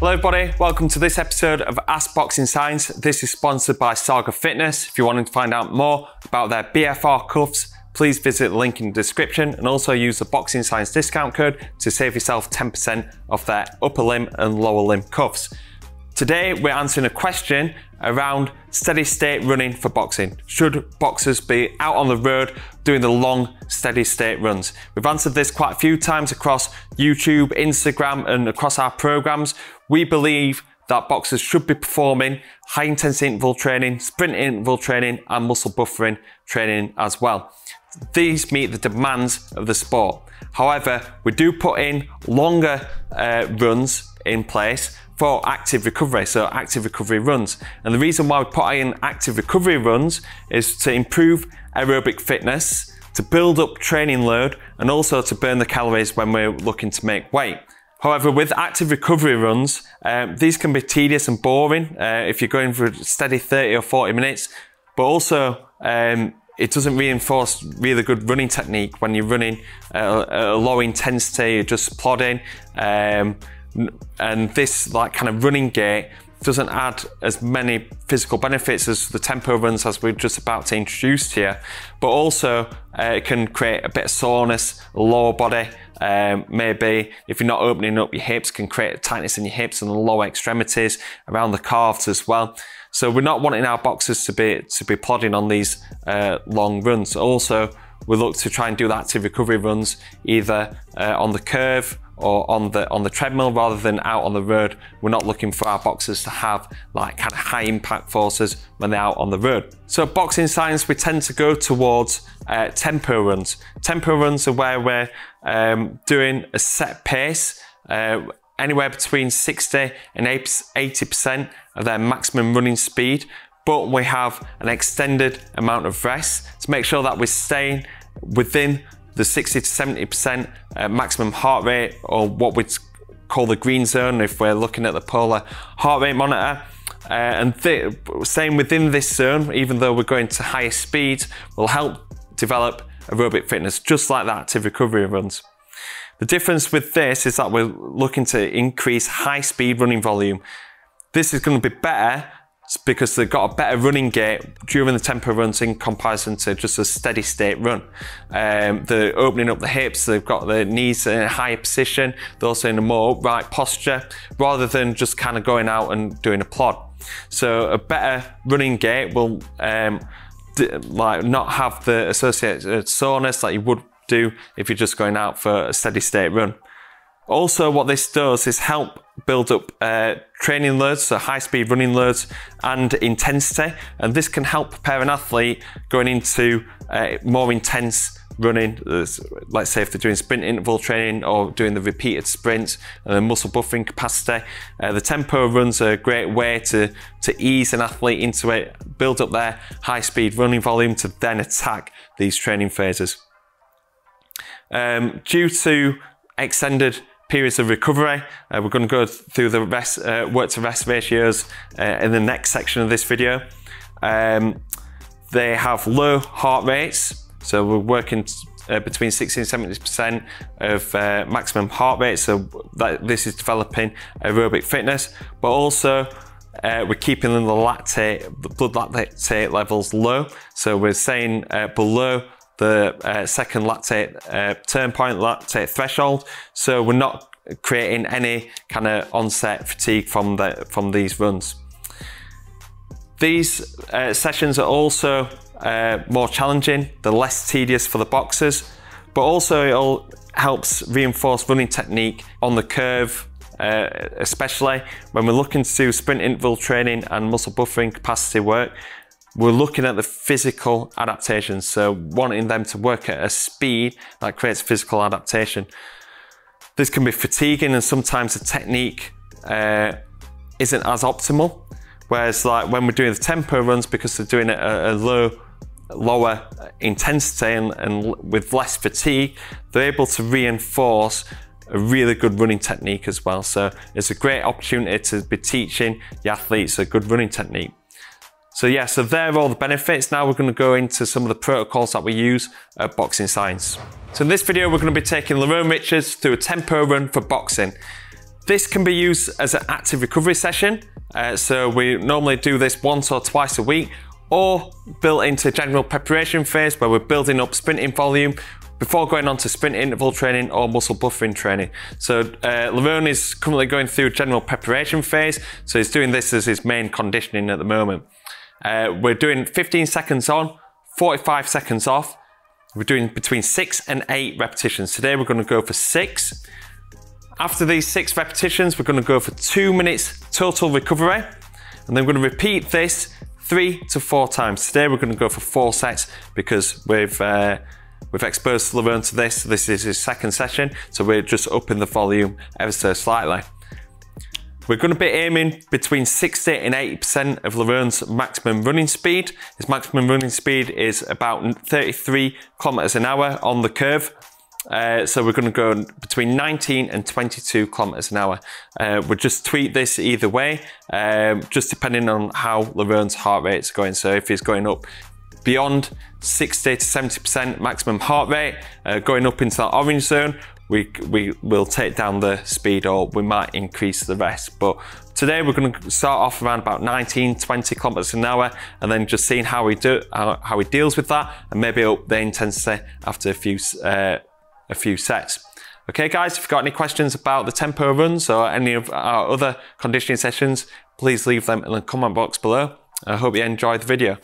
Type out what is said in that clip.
Hello everybody, welcome to this episode of Ask Boxing Science. This is sponsored by Saga Fitness. If you want to find out more about their BFR cuffs, please visit the link in the description and also use the Boxing Science discount code to save yourself 10% off their upper limb and lower limb cuffs. Today we're answering a question around steady state running for boxing. Should boxers be out on the road doing the long steady state runs? We've answered this quite a few times across YouTube, Instagram and across our programs. We believe that boxers should be performing high intensity interval training, sprint interval training and muscle buffering training as well. These meet the demands of the sport. However, we do put in longer uh, runs in place for active recovery, so active recovery runs. And the reason why we put in active recovery runs is to improve aerobic fitness, to build up training load, and also to burn the calories when we're looking to make weight. However, with active recovery runs, um, these can be tedious and boring uh, if you're going for a steady 30 or 40 minutes, but also um, it doesn't reinforce really good running technique when you're running at a, low intensity, you're just plodding. Um, and this like kind of running gait doesn't add as many physical benefits as the tempo runs as we're just about to introduce here, but also uh, it can create a bit of soreness, lower body, um, maybe if you're not opening up your hips, can create tightness in your hips and the lower extremities around the calves as well. So we're not wanting our boxers to be to be plodding on these uh, long runs. Also, we look to try and do the active recovery runs either uh, on the curve or on the on the treadmill rather than out on the road. We're not looking for our boxers to have like kind of high impact forces when they're out on the road. So boxing science, we tend to go towards uh, tempo runs. Tempo runs are where we're um, doing a set pace, uh, anywhere between 60 and 80% of their maximum running speed, but we have an extended amount of rest to make sure that we're staying within the 60 to 70% uh, maximum heart rate, or what we'd call the green zone if we're looking at the polar heart rate monitor. Uh, and th staying within this zone, even though we're going to higher speed, will help develop aerobic fitness, just like that active recovery runs. The difference with this is that we're looking to increase high speed running volume. This is going to be better because they've got a better running gait during the tempo runs in comparison to just a steady state run. Um, they're opening up the hips, they've got the knees in a higher position, they're also in a more upright posture, rather than just kind of going out and doing a plod. So a better running gait will um, like not have the associated soreness that you would do if you're just going out for a steady state run. Also, what this does is help build up uh, training loads, so high speed running loads and intensity. And this can help prepare an athlete going into uh, more intense running, let's say if they're doing sprint interval training or doing the repeated sprints and the muscle buffering capacity. Uh, the tempo runs are a great way to, to ease an athlete into it, build up their high speed running volume to then attack these training phases. Um, due to extended periods of recovery. Uh, we're going to go through the rest, uh, work to rest ratios uh, in the next section of this video. Um, they have low heart rates, so we're working uh, between 60 and 70% of uh, maximum heart rate, so that, this is developing aerobic fitness, but also uh, we're keeping the lactate, the blood lactate levels low. So we're saying below the uh, second lactate uh, turn point, lactate threshold. So we're not creating any kind of onset fatigue from the from these runs. These uh, sessions are also uh, more challenging, they're less tedious for the boxers, but also it all helps reinforce running technique on the curve, uh, especially when we're looking to do sprint interval training and muscle buffering capacity work we're looking at the physical adaptations, so wanting them to work at a speed that creates physical adaptation. This can be fatiguing and sometimes the technique uh, isn't as optimal. Whereas like when we're doing the tempo runs, because they're doing it at a low, lower intensity and, and with less fatigue, they're able to reinforce a really good running technique as well. So it's a great opportunity to be teaching the athletes a good running technique. So yeah, so there are all the benefits. Now we're going to go into some of the protocols that we use at Boxing Science. So in this video, we're going to be taking Lerrone Richards through a tempo run for boxing. This can be used as an active recovery session. Uh, so we normally do this once or twice a week or built into general preparation phase where we're building up sprinting volume before going on to sprint interval training or muscle buffering training. So uh, Lerrone is currently going through general preparation phase, so he's doing this as his main conditioning at the moment. Uh, we're doing 15 seconds on, 45 seconds off. We're doing between six and eight repetitions. Today we're gonna go for six. After these six repetitions, we're gonna go for two minutes total recovery. And then we're gonna repeat this three to four times. Today we're gonna go for four sets because we've uh, We've exposed Lerrone to this. This is his second session, so we're just upping the volume ever so slightly. We're going to be aiming between 60 and 80% of Lerrone's maximum running speed. His maximum running speed is about 33 kilometers an hour on the curve. Uh, so we're going to go between 19 and 22 kilometers an hour. Uh, we'll just tweak this either way, um, just depending on how Lerrone's heart rate is going. So if he's going up beyond 60 to 70% maximum heart rate, uh, going up into that orange zone, we, we will take down the speed or we might increase the rest. But today we're going to start off around about 19, 20 kilometers an hour and then just seeing how we do, how, how he deals with that and maybe up the intensity after a few, uh, a few sets. Okay guys, if you've got any questions about the tempo runs or any of our other conditioning sessions, please leave them in the comment box below. I hope you enjoyed the video.